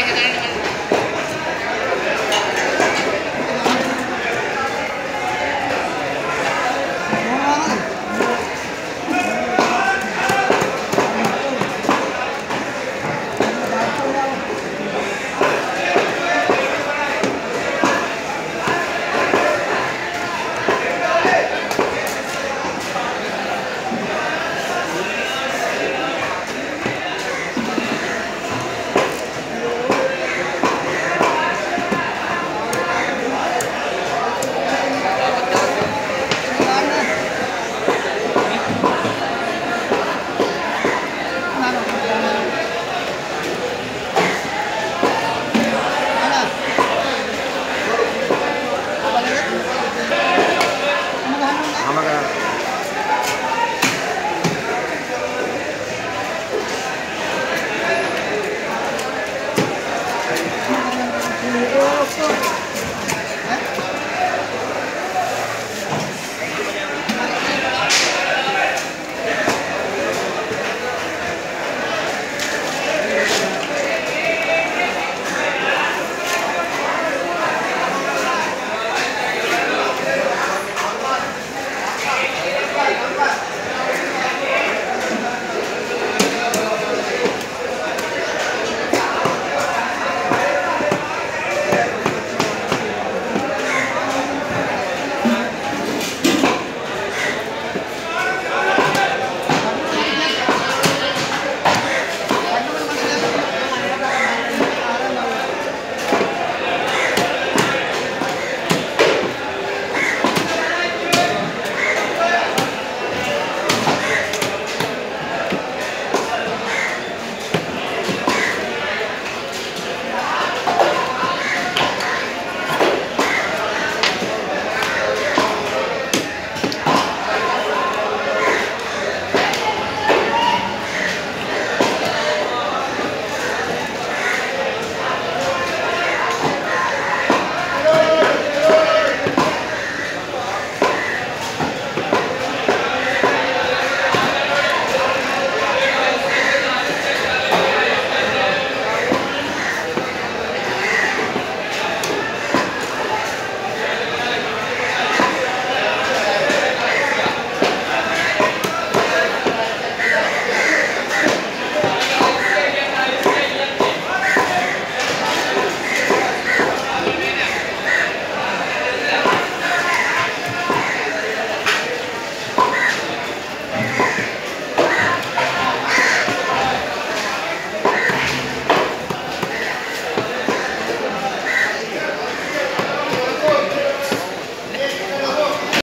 Jagadanta.